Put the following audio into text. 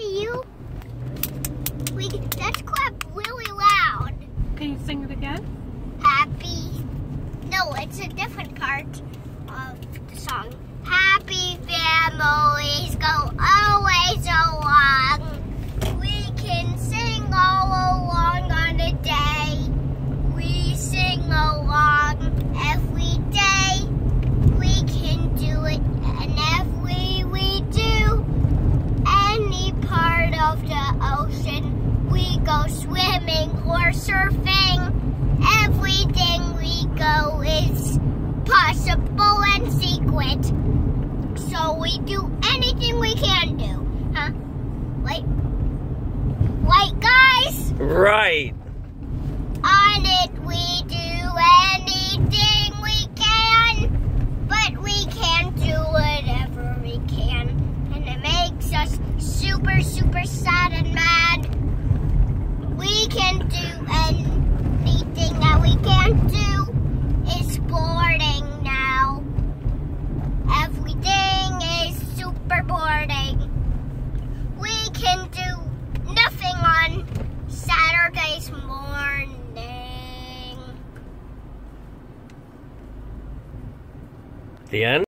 you? We that's clap really loud. Can you sing it again? Happy. No, it's a different part of the song. Happy families go swimming or surfing. Everything we go is possible and secret. So we do anything we can do. Huh? Wait. Wait, guys! Right. On it we do anything we can, but we can't do whatever we can. And it makes us super, super sad and mad. We can do anything that we can't do. It's boring now. Everything is super boring. We can do nothing on Saturday's morning. The end?